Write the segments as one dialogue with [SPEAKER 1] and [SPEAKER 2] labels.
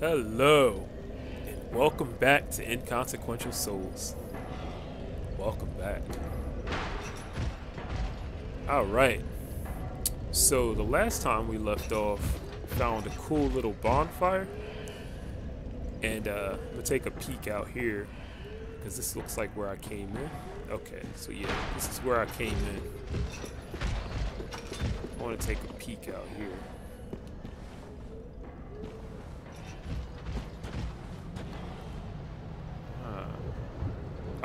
[SPEAKER 1] Hello, and welcome back to Inconsequential Souls. Welcome back. Alright, so the last time we left off, found a cool little bonfire. And uh, we'll take a peek out here, because this looks like where I came in. Okay, so yeah, this is where I came in. I want to take a peek out here.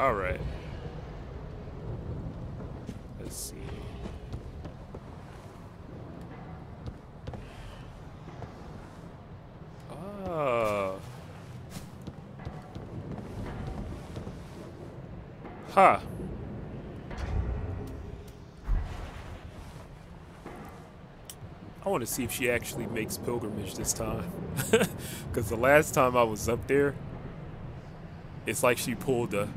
[SPEAKER 1] All right. Let's see. Oh. Huh. I want to see if she actually makes pilgrimage this time. Because the last time I was up there, it's like she pulled a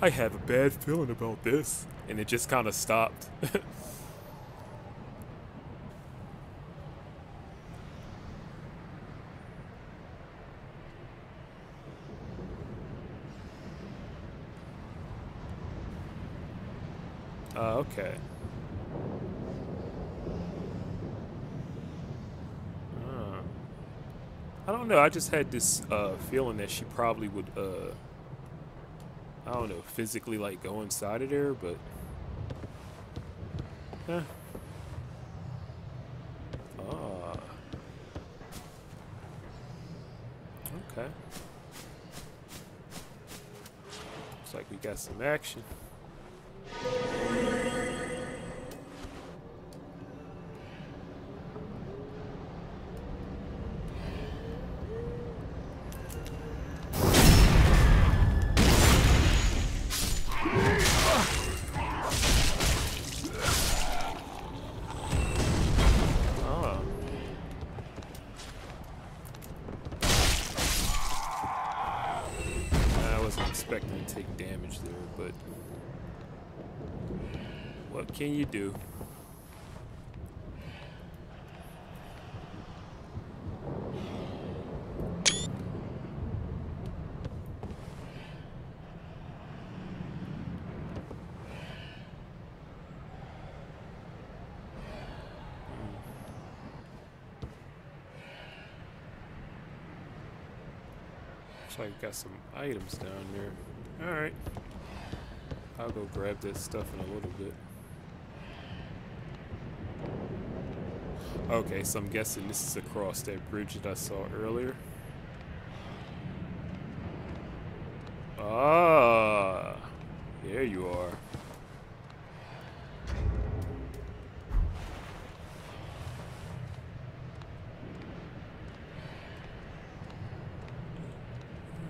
[SPEAKER 1] I have a bad feeling about this. And it just kind of stopped. uh, okay. Uh, I don't know. I just had this uh, feeling that she probably would uh, I don't know, physically like go inside of there, but eh. Ah. Okay. Looks like we got some action. Damage there, but what can you do? Looks like got some items down there. Alright. I'll go grab that stuff in a little bit. Okay, so I'm guessing this is across that bridge that I saw earlier. Ah, there you are.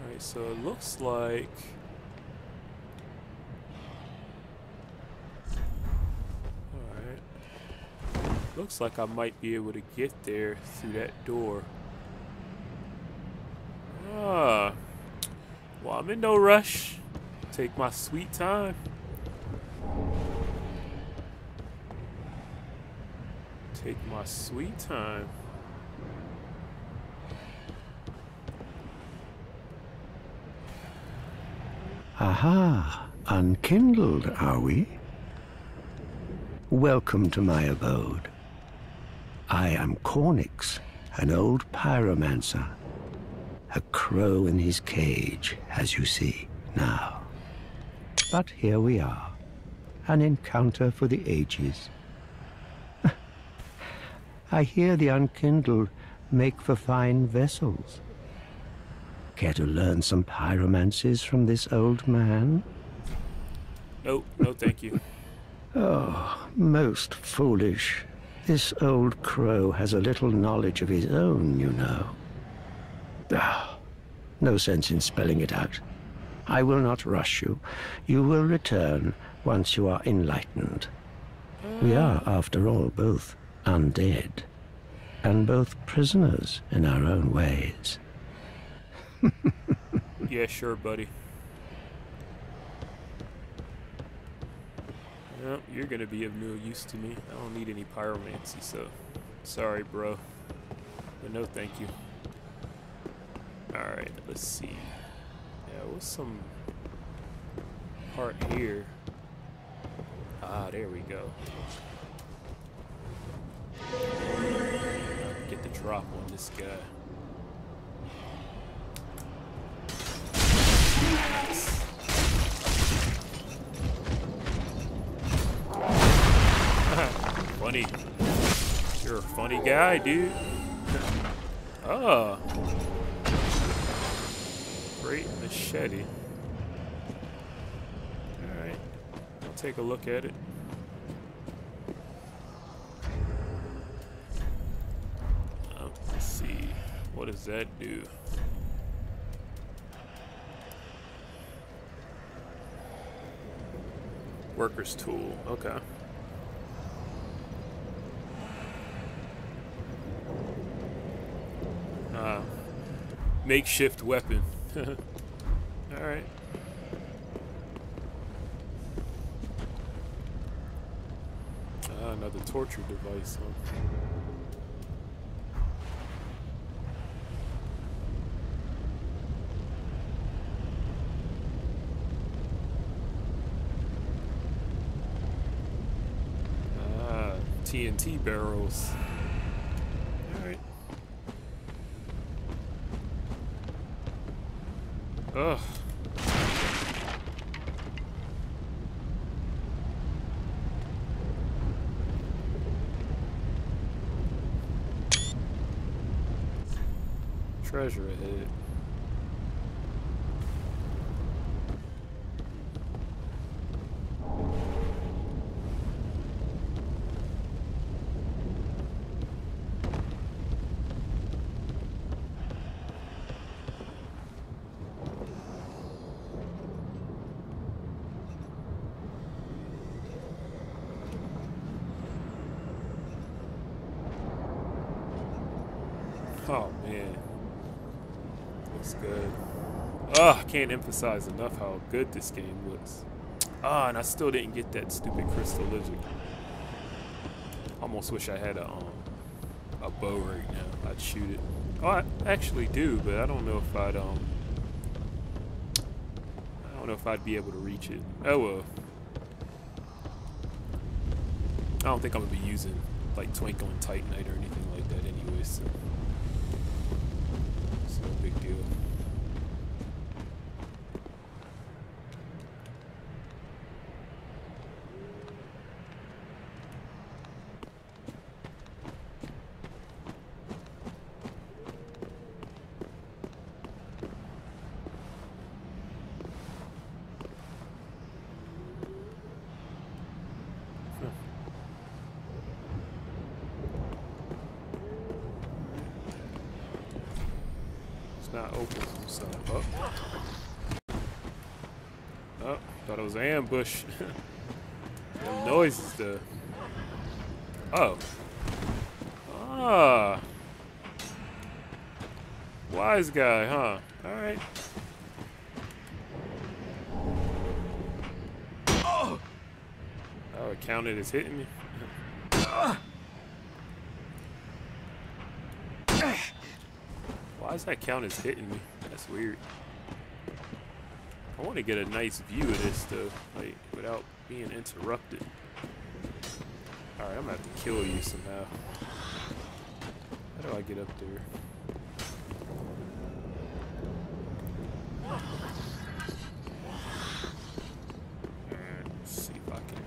[SPEAKER 1] Alright, so it looks like... Alright. Looks like I might be able to get there through that door. Ah. Well, I'm in no rush. Take my sweet time. Take my sweet time.
[SPEAKER 2] Aha, unkindled, are we? Welcome to my abode. I am Cornyx, an old pyromancer. A crow in his cage, as you see now. But here we are, an encounter for the ages. I hear the unkindled make for fine vessels. Care to learn some pyromancies from this old man?
[SPEAKER 1] No, no thank you.
[SPEAKER 2] oh, most foolish. This old crow has a little knowledge of his own, you know. Ah, no sense in spelling it out. I will not rush you. You will return once you are enlightened. We are, after all, both undead, and both prisoners in our own ways.
[SPEAKER 1] yeah, sure, buddy. Well, you're gonna be of no use to me. I don't need any pyromancy, so sorry, bro. But no thank you. Alright, let's see. Yeah, what's some part here? Ah, there we go. Get the drop on this guy. Funny. You're a funny guy, dude. oh. Great machete. Alright. I'll take a look at it. Oh, let's see. What does that do? Worker's tool. Okay. Uh, makeshift weapon. Alright. Ah, another torture device, huh? Ah, TNT barrels. Ugh. Treasure ahead. Oh man. Looks good. Oh, I can't emphasize enough how good this game looks. Ah, and I still didn't get that stupid crystal lizard. Almost wish I had a um, a bow right now. I'd shoot it. Oh, I actually do, but I don't know if I'd um I don't know if I'd be able to reach it. Oh well. I don't think I'm gonna be using like Twinkling Titanite or anything like that anyway, so big deal. It's not open. So, oh. oh, thought it was an ambush. the noises, the. Oh. Ah. Wise guy, huh? Alright. Oh, it counted as hitting me. Why does that count is hitting me? That's weird. I want to get a nice view of this though, like without being interrupted. Alright, I'm gonna have to kill you somehow. How do I get up there? Alright, let's see if I can.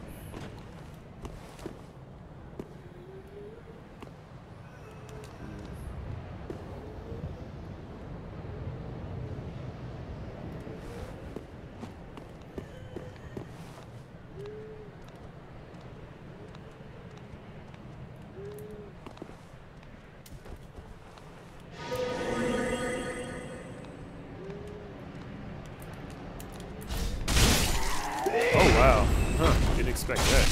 [SPEAKER 1] Oh wow. Huh, didn't expect that.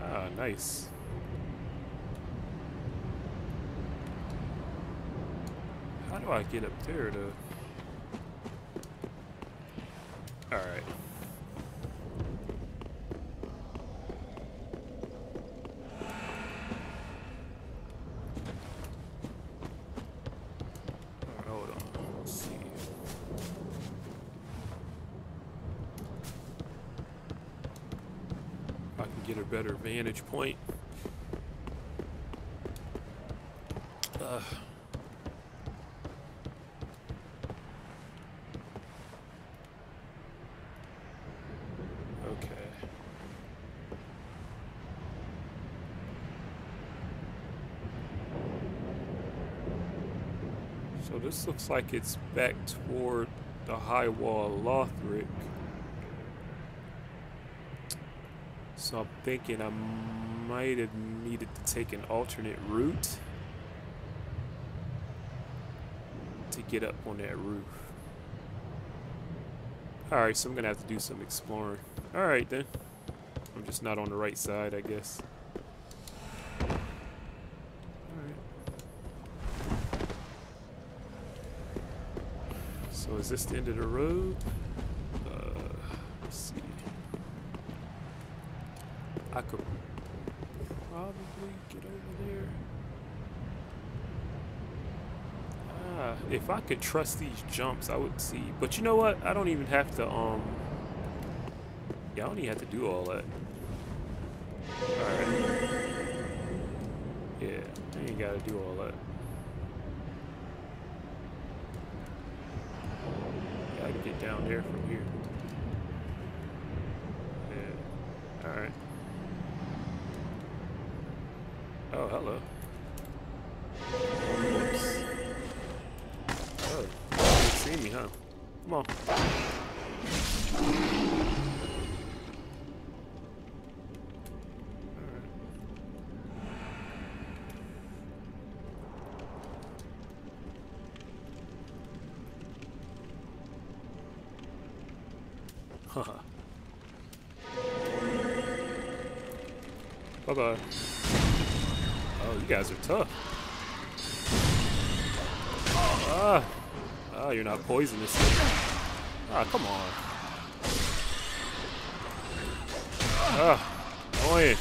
[SPEAKER 1] Ah, nice. How do I get up there to... Alright. Better vantage point. Uh, okay. So this looks like it's back toward the high wall of Lothric. So I'm thinking I might have needed to take an alternate route to get up on that roof. Alright, so I'm going to have to do some exploring. Alright then. I'm just not on the right side, I guess. Alright. So is this the end of the road? Uh, let's see. I could probably get over there. Ah, if I could trust these jumps, I would see. But you know what? I don't even have to, um... Yeah, I don't even have to do all that. Alright. Yeah, I ain't gotta do all that. Can get down there from Bye bye. Oh, you guys are tough. Ah, ah, you're not poisonous. Ah, come on. Ah, annoying.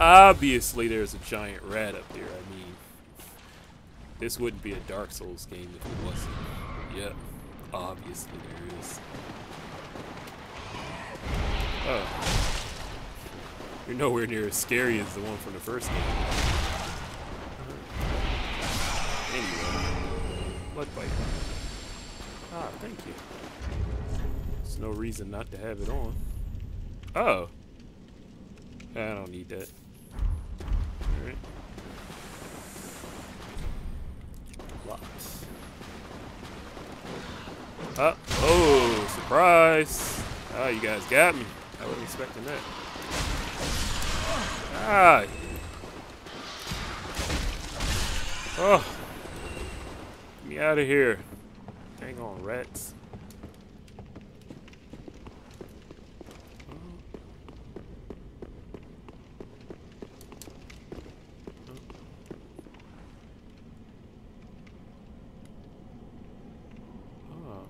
[SPEAKER 1] Obviously, there's a giant rat up there. I mean, this wouldn't be a Dark Souls game if it wasn't. Yep, obviously there is. Oh. You're nowhere near as scary as the one from the first game. Anyway, blood. Ah, thank you. There's no reason not to have it on. Oh. I don't need that. Uh, oh, surprise! Oh, you guys got me. I wasn't expecting that. Ah! Oh! Get me out of here. Hang on, rats. Oh.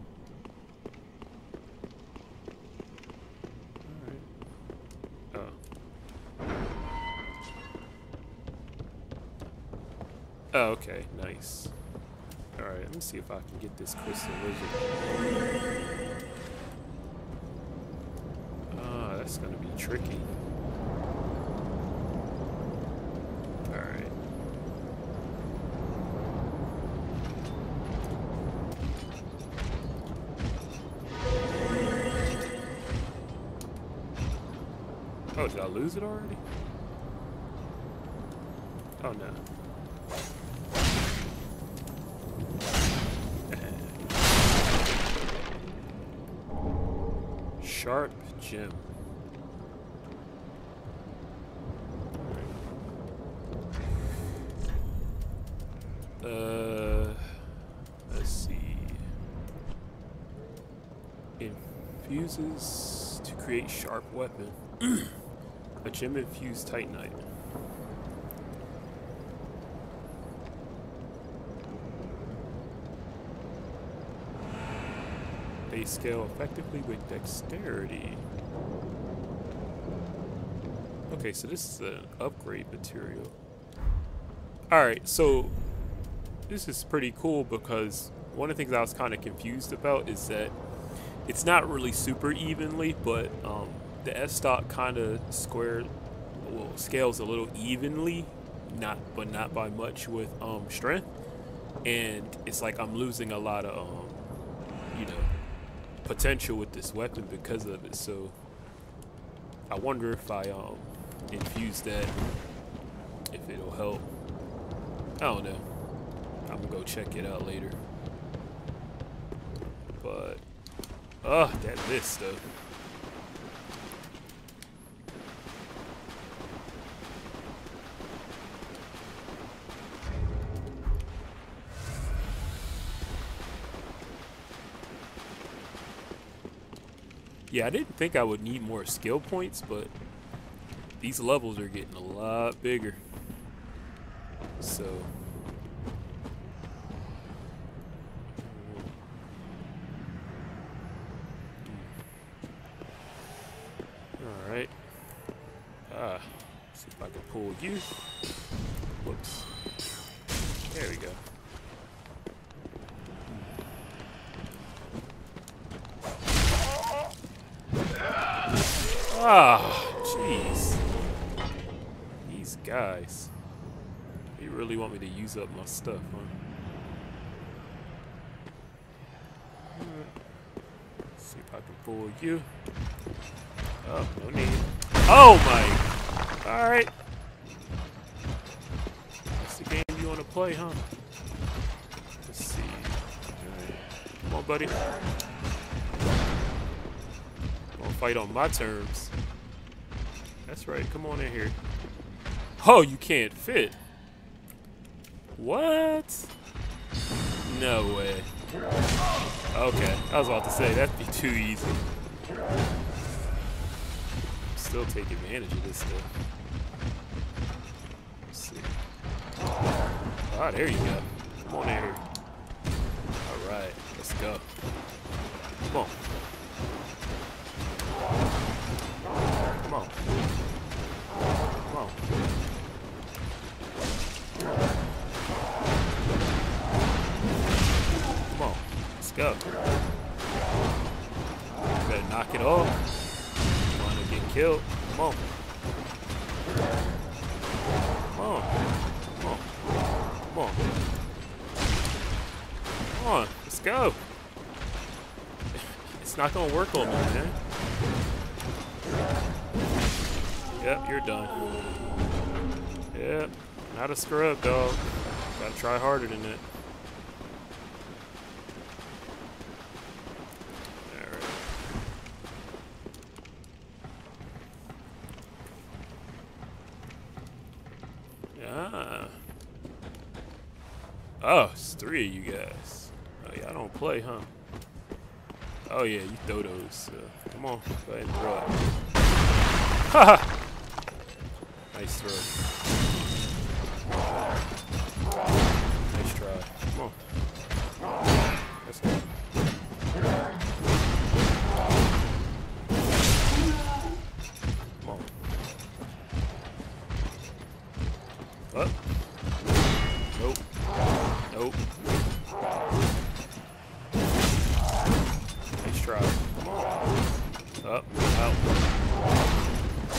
[SPEAKER 1] Alright. Oh. Oh, okay, nice. Alright, let me see if I can get this crystal lizard. Ah, that's gonna be tricky. Alright. Oh, did I lose it already? Sharp gem. Uh, let's see. Infuses to create sharp weapon. A gem infused titanite. Scale effectively with dexterity. Okay, so this is an upgrade material. Alright, so this is pretty cool because one of the things I was kind of confused about is that it's not really super evenly, but um, the Estoc kind of square, well, scales a little evenly, not but not by much with um, strength, and it's like I'm losing a lot of um, potential with this weapon because of it. So I wonder if I um, infuse that, if it'll help. I don't know. I'm gonna go check it out later. But, ugh, that list though. Yeah, I didn't think I would need more skill points, but these levels are getting a lot bigger. So, Alright. Ah, see if I can pull you. Whoops. There we go. Ah, jeez. These guys. They really want me to use up my stuff, huh? Alright. See if I can fool you. Oh, no need. Oh my! Alright. That's the game you want to play, huh? Let's see. Come on, buddy. Gonna fight on my terms. That's right, come on in here. Oh, you can't fit. What? No way. Okay, I was about to say, that'd be too easy still take advantage of this stuff. Let's see. Ah, there you go. Come on in here. Alright, let's go. Go. Better knock it off killed. Come on. Come on. Come on. Come on. Come on. Let's go. It's not going to work on me, man. Yep, you're done. Yep. Not a scrub, dog. Gotta try harder than that. Oh, it's three of you guys. Oh, I don't play, huh? Oh, yeah, you throw those. Uh, come on, go ahead and throw it. Ha Nice throw. Nice try. Come on. Let's go. Come on. What? Nope. Nice try. Up, out.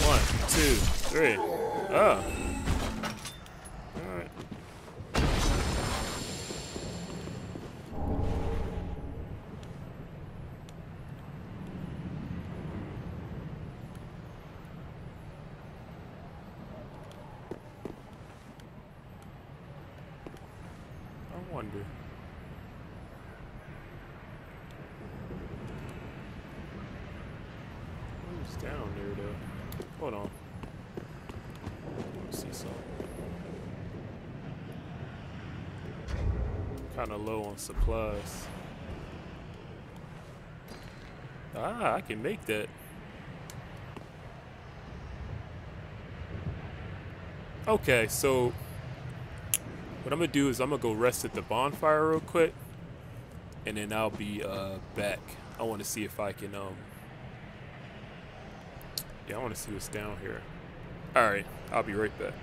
[SPEAKER 1] One, two, three. Oh. Alright. I wonder. Who's down there though? Hold on. Let me see something. Kinda low on supplies. Ah, I can make that. Okay, so what I'm gonna do is I'm gonna go rest at the bonfire real quick, and then I'll be uh, back. I want to see if I can um. Yeah, I want to see what's down here. All right, I'll be right back.